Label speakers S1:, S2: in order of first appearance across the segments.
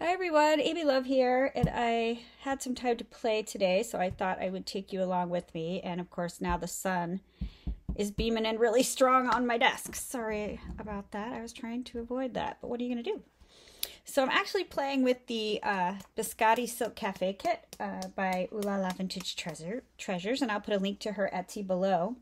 S1: Hi everyone, Amy Love here, and I had some time to play today, so I thought I would take you along with me. And of course, now the sun is beaming in really strong on my desk. Sorry about that. I was trying to avoid that, but what are you going to do? So I'm actually playing with the uh, Biscotti Silk Cafe kit uh, by Ooh La La Vintage Treasure, Treasures, and I'll put a link to her Etsy below.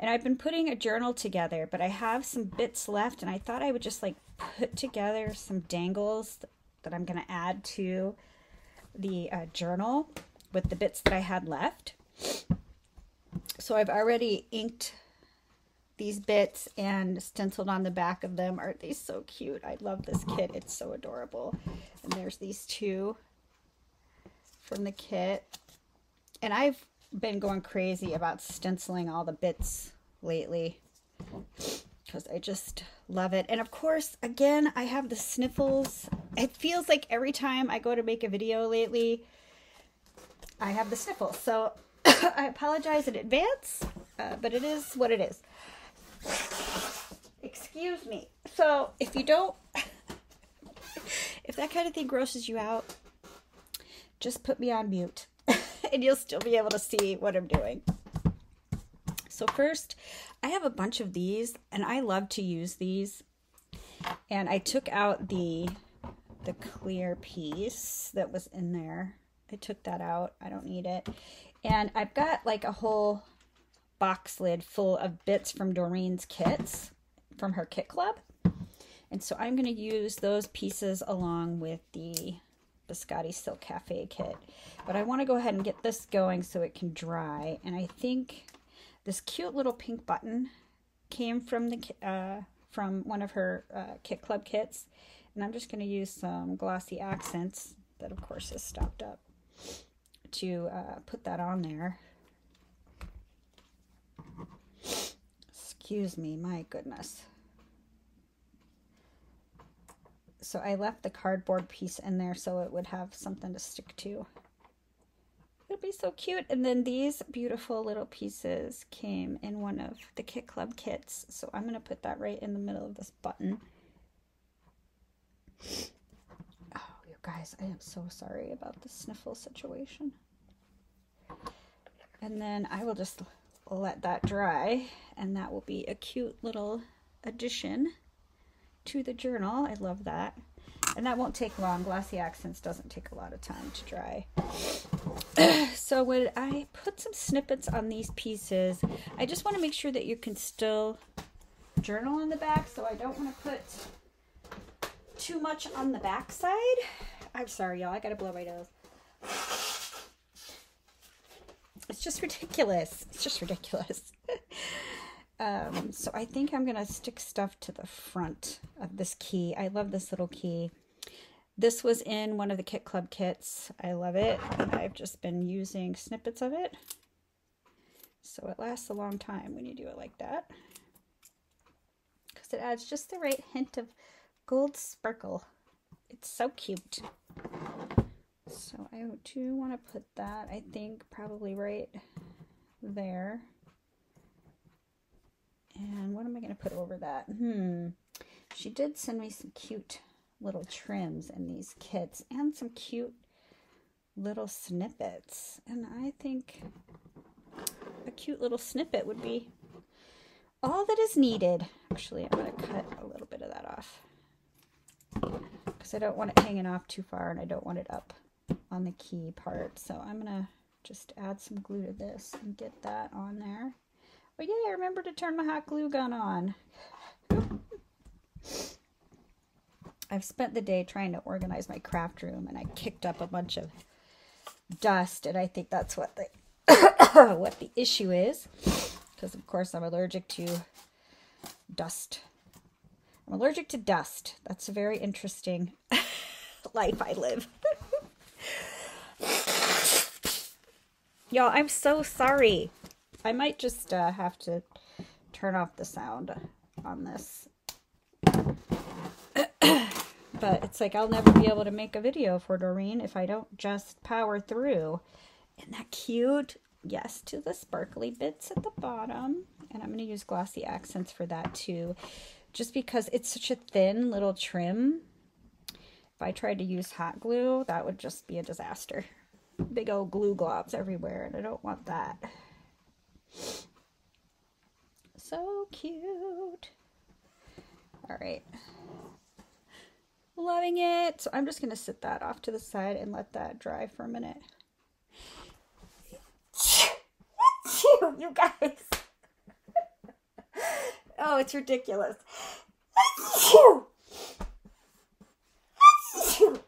S1: And I've been putting a journal together, but I have some bits left, and I thought I would just like put together some dangles that I'm going to add to the uh, journal with the bits that I had left. So I've already inked these bits and stenciled on the back of them. Aren't they so cute? I love this kit. It's so adorable. And there's these two from the kit. And I've been going crazy about stenciling all the bits lately because I just love it. And of course, again, I have the sniffles. It feels like every time I go to make a video lately, I have the sniffles. So I apologize in advance, uh, but it is what it is. Excuse me. So if you don't, if that kind of thing grosses you out, just put me on mute and you'll still be able to see what I'm doing. So first, I have a bunch of these and I love to use these. And I took out the the clear piece that was in there. I took that out. I don't need it. And I've got like a whole box lid full of bits from Doreen's kits from her kit club. And so I'm going to use those pieces along with the Biscotti Silk Cafe kit. But I want to go ahead and get this going so it can dry. And I think this cute little pink button came from the uh, from one of her uh, Kit Club kits. And I'm just going to use some glossy accents that of course is stopped up to uh, put that on there. Excuse me, my goodness. So I left the cardboard piece in there so it would have something to stick to. It'll be so cute. And then these beautiful little pieces came in one of the Kit Club kits. So I'm going to put that right in the middle of this button. Oh, you guys, I am so sorry about the sniffle situation. And then I will just let that dry and that will be a cute little addition to the journal. I love that. And that won't take long. Glossy Accents doesn't take a lot of time to dry. so when I put some snippets on these pieces, I just want to make sure that you can still journal in the back. So I don't want to put too much on the back side. I'm sorry, y'all. I got to blow my nose. It's just ridiculous. It's just ridiculous. um, so I think I'm to stick stuff to the front of this key. I love this little key. This was in one of the Kit Club kits. I love it. I've just been using snippets of it. So it lasts a long time when you do it like that. Because it adds just the right hint of gold sparkle. It's so cute. So I do want to put that, I think, probably right there. And what am I going to put over that? Hmm. She did send me some cute little trims in these kits and some cute little snippets. And I think a cute little snippet would be all that is needed. Actually, I'm going to cut a little bit of that off because I don't want it hanging off too far and I don't want it up on the key part. So I'm going to just add some glue to this and get that on there. Oh yeah, I remember to turn my hot glue gun on. I've spent the day trying to organize my craft room and I kicked up a bunch of dust and I think that's what the what the issue is because of course I'm allergic to dust. I'm allergic to dust. That's a very interesting life I live. Y'all, I'm so sorry. I might just uh, have to turn off the sound on this but it's like I'll never be able to make a video for Doreen if I don't just power through. Isn't that cute? Yes, to the sparkly bits at the bottom. And I'm going to use glossy accents for that too. Just because it's such a thin little trim. If I tried to use hot glue, that would just be a disaster. Big old glue globs everywhere, and I don't want that. So cute. All right. Loving it. So I'm just going to sit that off to the side and let that dry for a minute. you guys. oh, it's ridiculous.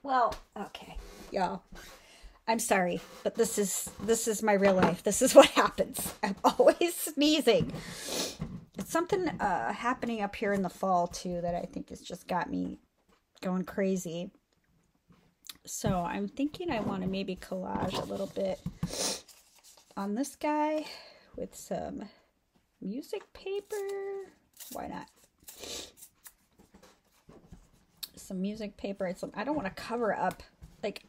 S1: well, okay, y'all. I'm sorry, but this is this is my real life. This is what happens. I'm always sneezing. It's something uh, happening up here in the fall too that I think has just got me going crazy. So I'm thinking I want to maybe collage a little bit on this guy with some music paper. Why not? Some music paper. I don't want to cover up. Like,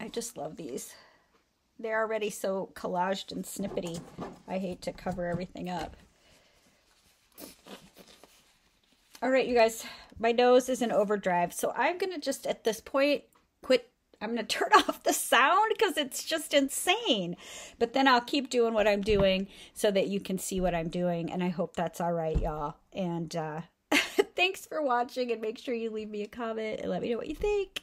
S1: I just love these. They're already so collaged and snippety. I hate to cover everything up. All right, you guys, my nose is in overdrive. So I'm going to just, at this point, quit I'm going to turn off the sound because it's just insane. But then I'll keep doing what I'm doing so that you can see what I'm doing. And I hope that's all right, y'all. And uh, thanks for watching. And make sure you leave me a comment and let me know what you think.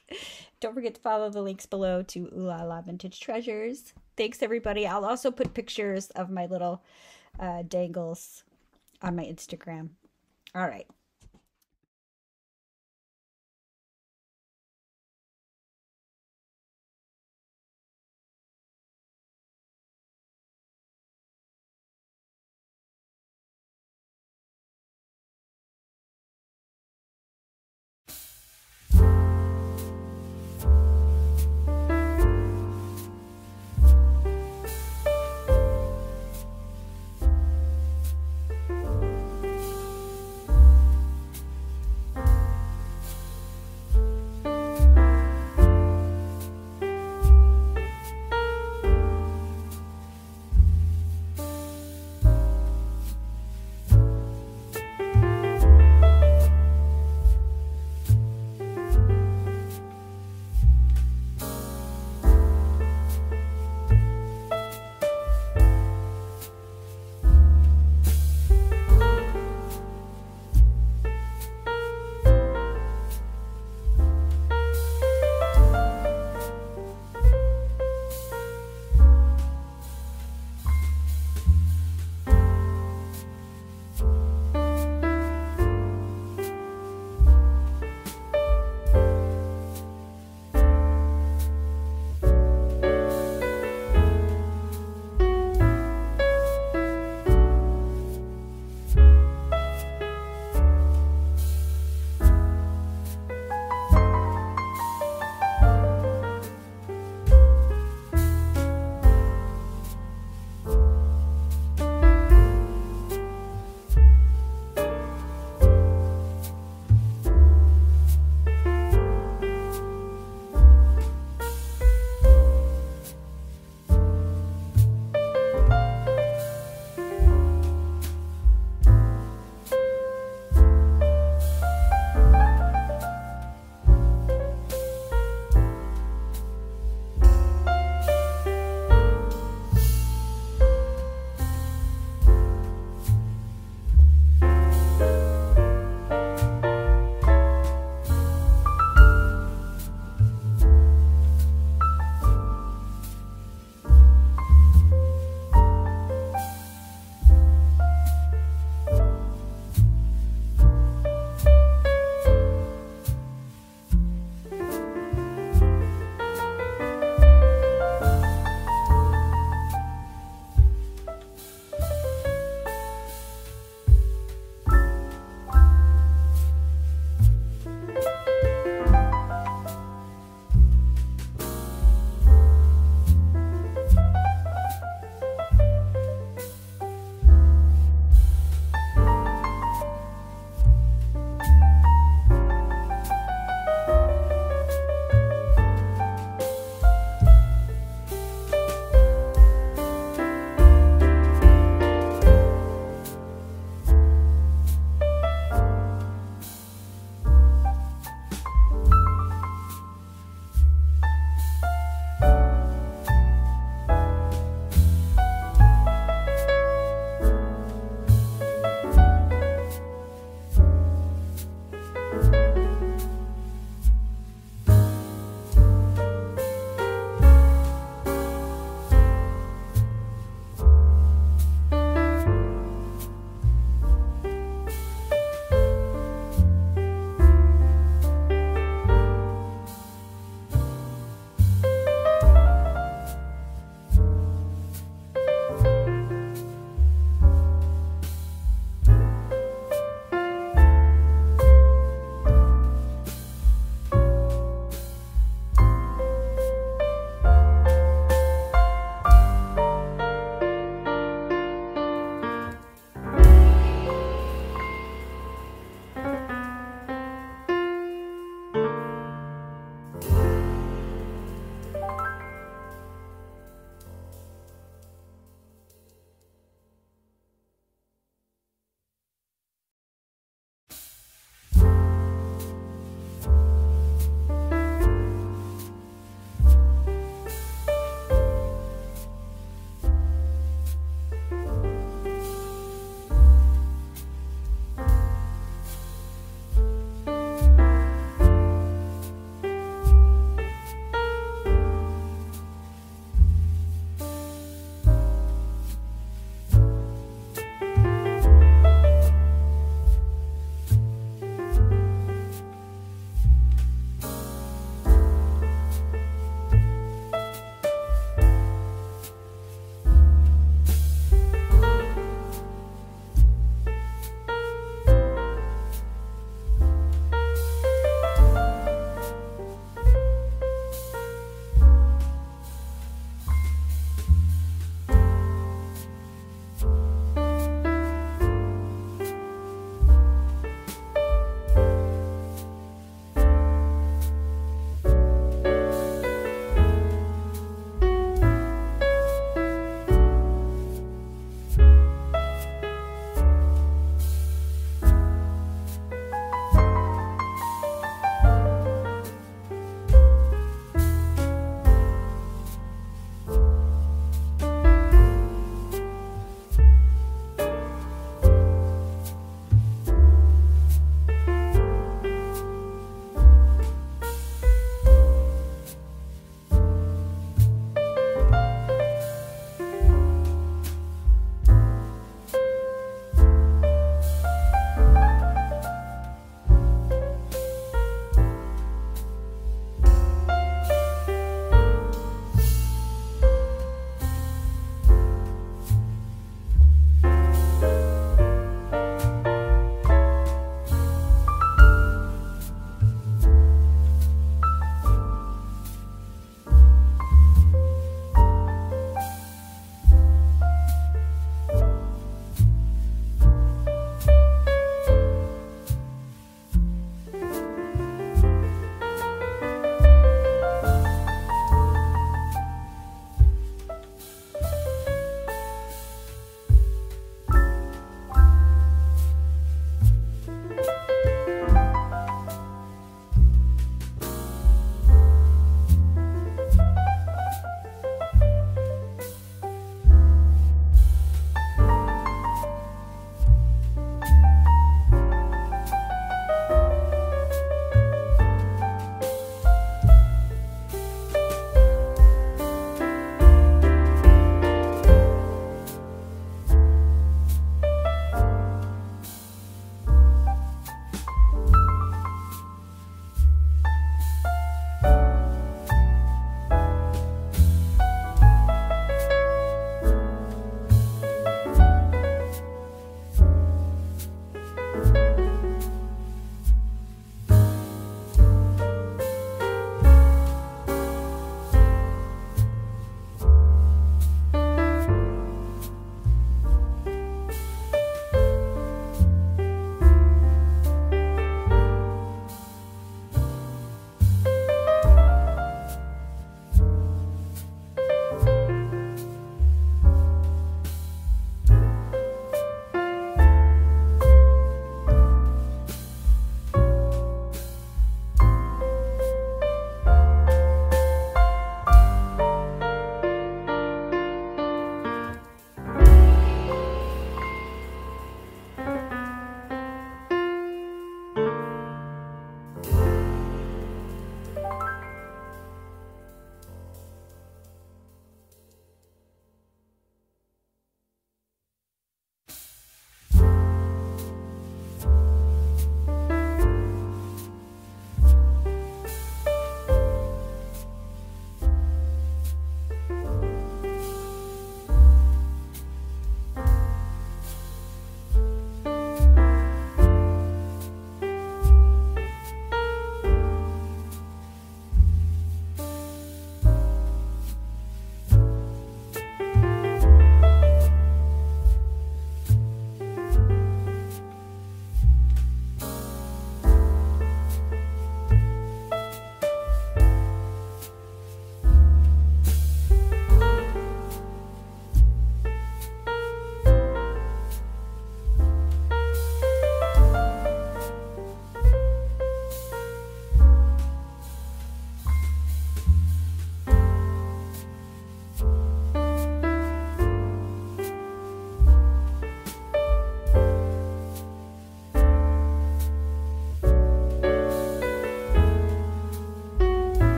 S1: Don't forget to follow the links below to Ooh La La Vintage Treasures. Thanks, everybody. I'll also put pictures of my little uh, dangles on my Instagram. All right.